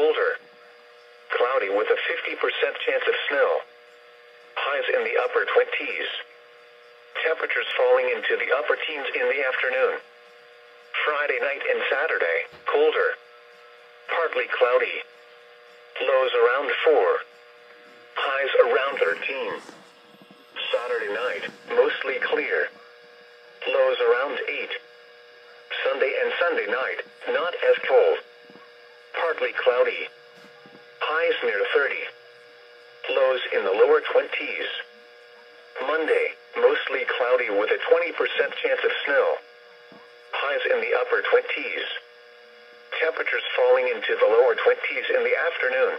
colder. Cloudy with a 50% chance of snow. Highs in the upper 20s. Temperatures falling into the upper teens in the afternoon. Friday night and Saturday, colder. Partly cloudy. Lows around 4. Highs around 13. Saturday night, mostly clear. Lows around 8. Sunday and Sunday night, not as cold. Partly cloudy. Highs near 30. Lows in the lower 20s. Monday, mostly cloudy with a 20% chance of snow. Highs in the upper 20s. Temperatures falling into the lower 20s in the afternoon.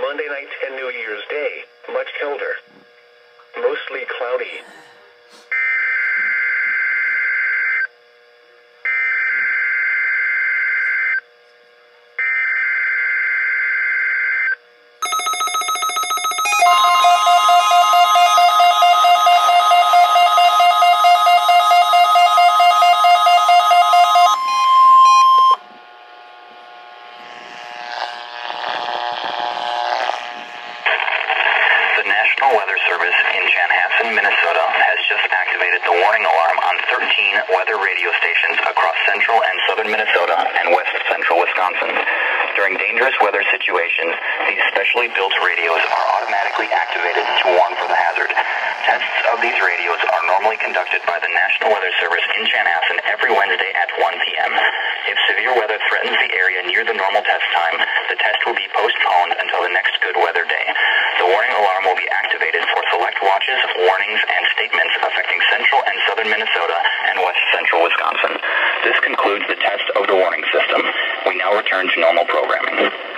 Monday night and New Year's Day, much colder. Mostly cloudy. National Weather Service in Chanhassen, Minnesota has just activated the warning alarm on 13 weather radio stations across central and southern Minnesota and west central Wisconsin. During dangerous weather situations, these specially built radios are automatically activated to warn for the hazard. Tests of these radios are normally conducted by the National Weather Service in Chanhassen every Wednesday at 1 p.m. If severe weather threatens the area near the normal test time, the test will be postponed until the next good weather day. The warning alarm will be watches, warnings, and statements affecting central and southern Minnesota and west central Wisconsin. This concludes the test of the warning system. We now return to normal programming.